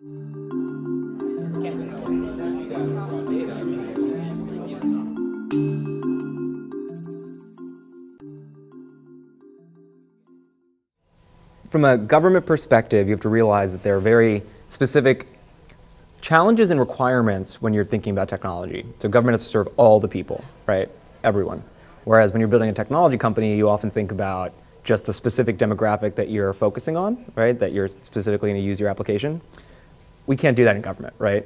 From a government perspective, you have to realize that there are very specific challenges and requirements when you're thinking about technology. So government has to serve all the people, right? Everyone. Whereas when you're building a technology company, you often think about just the specific demographic that you're focusing on, right? That you're specifically going to use your application. We can't do that in government, right?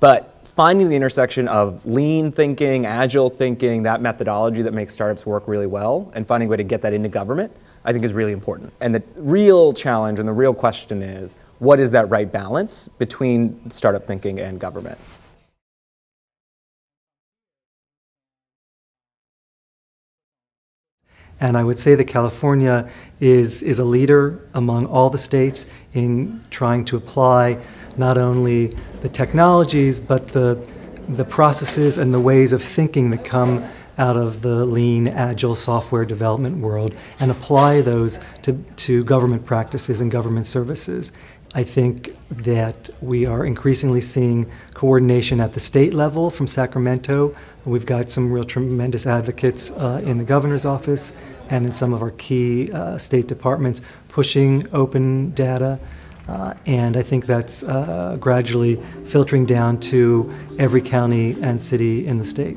But finding the intersection of lean thinking, agile thinking, that methodology that makes startups work really well, and finding a way to get that into government, I think is really important. And the real challenge and the real question is, what is that right balance between startup thinking and government? And I would say that California is, is a leader among all the states in trying to apply not only the technologies, but the, the processes and the ways of thinking that come out of the lean, agile software development world and apply those to, to government practices and government services. I think that we are increasingly seeing coordination at the state level from Sacramento. We've got some real tremendous advocates uh, in the governor's office and in some of our key uh, state departments pushing open data. Uh, and I think that's uh, gradually filtering down to every county and city in the state.